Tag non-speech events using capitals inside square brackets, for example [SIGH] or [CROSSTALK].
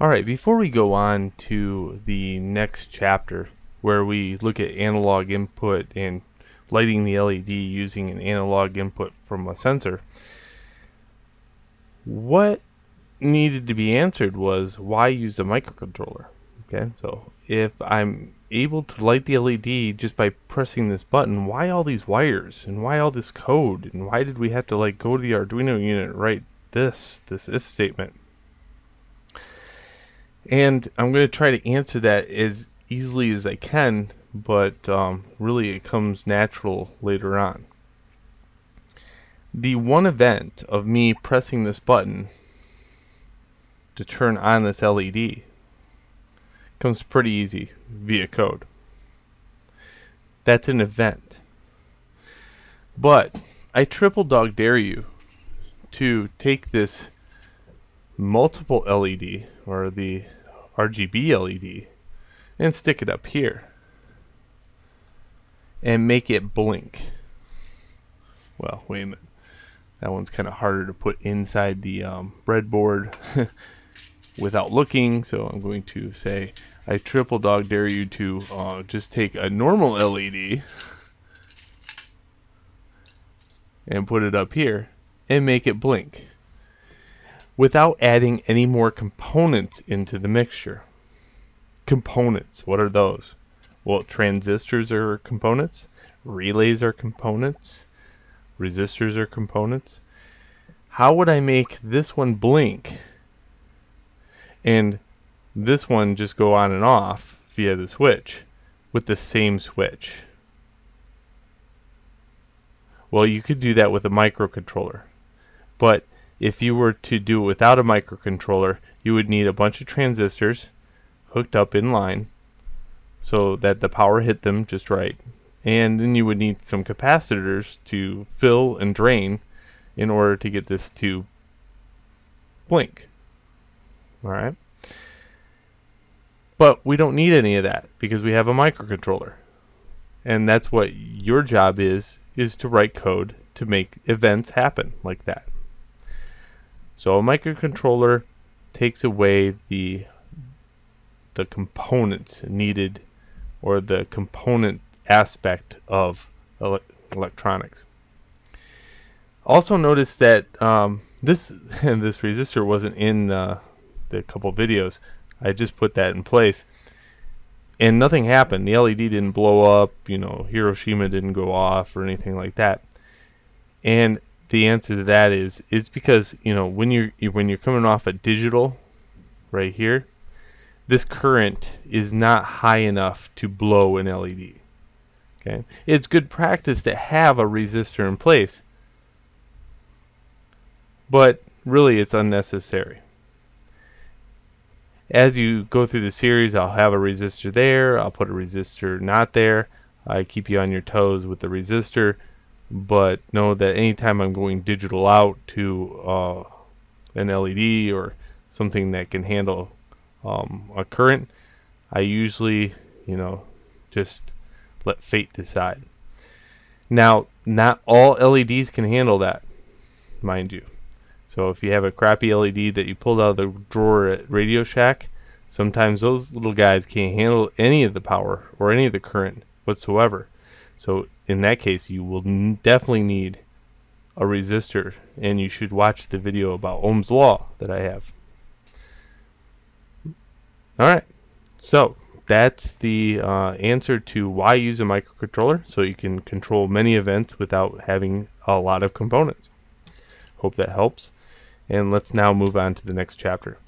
Alright, before we go on to the next chapter where we look at analog input and lighting the LED using an analog input from a sensor, what needed to be answered was why use a microcontroller? Okay, so if I'm able to light the LED just by pressing this button, why all these wires and why all this code and why did we have to like go to the Arduino unit and write this, this if statement? And I'm going to try to answer that as easily as I can, but um, really it comes natural later on. The one event of me pressing this button to turn on this LED comes pretty easy via code. That's an event. But I triple dog dare you to take this multiple LED or the RGB LED and stick it up here and make it blink. Well, wait a minute. That one's kind of harder to put inside the um, breadboard [LAUGHS] without looking, so I'm going to say I triple dog dare you to uh, just take a normal LED and put it up here and make it blink without adding any more components into the mixture. Components, what are those? Well, transistors are components, relays are components, resistors are components. How would I make this one blink and this one just go on and off via the switch with the same switch? Well, you could do that with a microcontroller. But if you were to do it without a microcontroller, you would need a bunch of transistors hooked up in line so that the power hit them just right. And then you would need some capacitors to fill and drain in order to get this to blink. Alright? But we don't need any of that because we have a microcontroller. And that's what your job is, is to write code to make events happen like that. So a microcontroller takes away the the components needed or the component aspect of ele electronics. Also notice that um, this [LAUGHS] this resistor wasn't in uh, the couple videos. I just put that in place and nothing happened. The LED didn't blow up, you know, Hiroshima didn't go off or anything like that. And the answer to that is is because you know when you're when you're coming off a digital right here this current is not high enough to blow an LED okay? It's good practice to have a resistor in place but really it's unnecessary. As you go through the series I'll have a resistor there I'll put a resistor not there I keep you on your toes with the resistor but know that anytime I'm going digital out to uh, an LED or something that can handle um, a current, I usually, you know, just let fate decide. Now, not all LEDs can handle that, mind you. So if you have a crappy LED that you pulled out of the drawer at Radio Shack, sometimes those little guys can't handle any of the power or any of the current whatsoever. So in that case, you will definitely need a resistor, and you should watch the video about Ohm's law that I have. All right, so that's the uh, answer to why use a microcontroller, so you can control many events without having a lot of components. Hope that helps, and let's now move on to the next chapter.